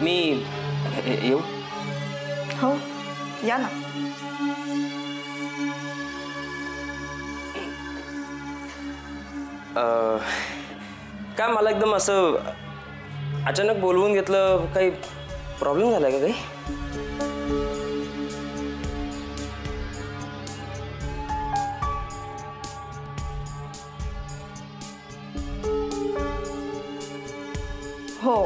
मी येऊ? हो या ना. काय मला एकदम असं अचानक बोलवून घेतलं काही प्रॉब्लेम झालाय का काही? हो.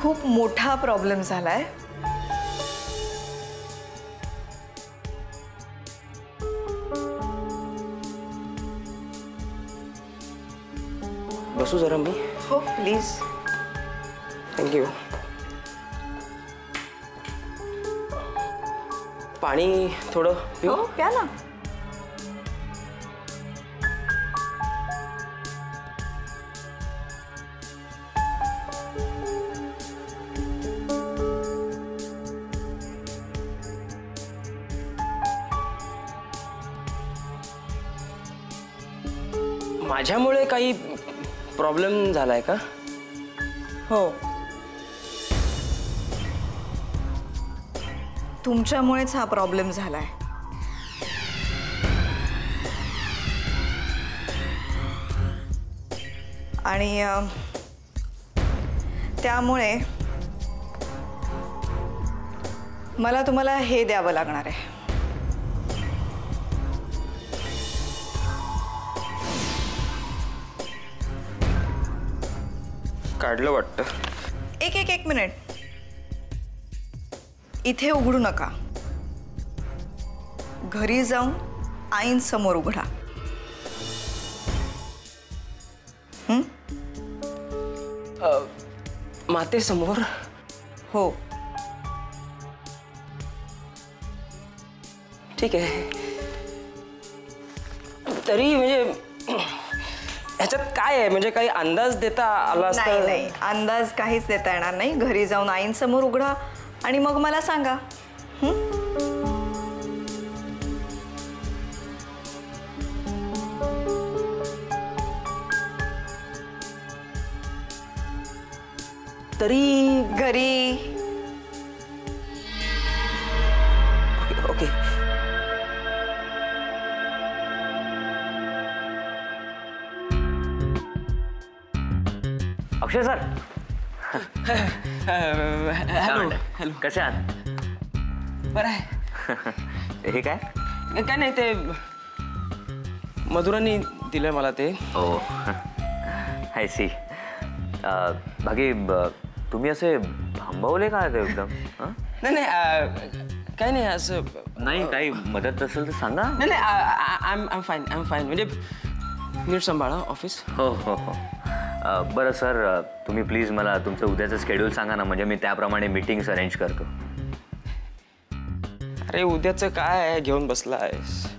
खूप मोठा प्रॉब्लेम झालाय. बसू जरा मी? हो प्लीज थँक्यू पाणी थोडं हो या ना. माझ्यामुळे काही प्रॉब्लेम झालाय का? हो. तुमच्यामुळेच हा प्रॉब्लेम झालाय. आणि त्यामुळे मला तुम्हाला हे द्यावं लागणार आहे. काढलं वाटतं. एक एक एक मिनिट. इथे उघडू नका. घरी जाऊन आईंसमोर उघडा. हं? मातेसमोर हो. ठीक आहे. तरी म्हणजे ह्याच्यात काय आहे? म्हणजे काही अंदाज देता आला नाही नाही. अंदाज काहीच देता येणार नाही. घरी जाऊन आईंसमोर उघडा आणि मग मला सांगा? तरी घरी. Okay. Akshay sir. Hello. Hello. कसे आहात? बरं आहे. हे काय? काय नाही ते मधुरांनी दिलंय मला ते. हो आय सी बाकी ब- तुम्ही असे थांबवले का ते एकदम? हं? नाही नाही अं, काय नाही असं नाही काही मदत असेल तर सांगा. नाही नाही I am fine I am fine म्हणजे नीट सांभाळा ऑफिस हो हो हो. बरं सर तुम्ही प्लीज मला तुमचं उद्याचं शेड्यूल सांगा ना म्हणजे मी त्याप्रमाणे मीटिंग्स अरेंज करतो. अरे उद्याचं काय आहे? घेऊन बसलायस.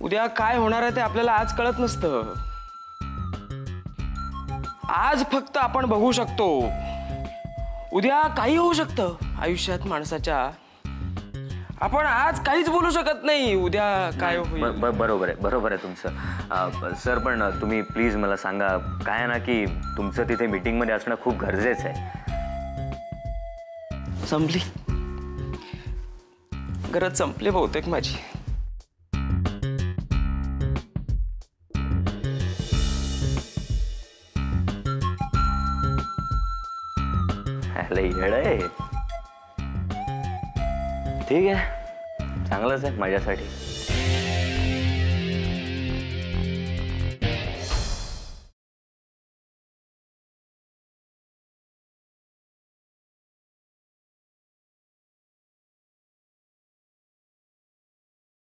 उद्या काय होणार आहे ते आपल्याला आज कळत नसतं. आज फक्त आपण बघू शकतो. उद्या काही होऊ शकतं. आयुष्यात माणसाच्या आपण आज काहीच बोलू शकत नाही. उद्या काय होईल? ब- बरोबर आहे बरोबर आहे तुमचं. अ, सर पण तुम्ही प्लीज मला सांगा काय आहे ना की तुमचं तिथे मीटिंगमध्ये असणं खूप गरजेचं आहे. संपली. गरज संपली बहुतेक माझी. ह्याला येड आहे. ठीक आहे. चांगलंच आहे माझ्यासाठी.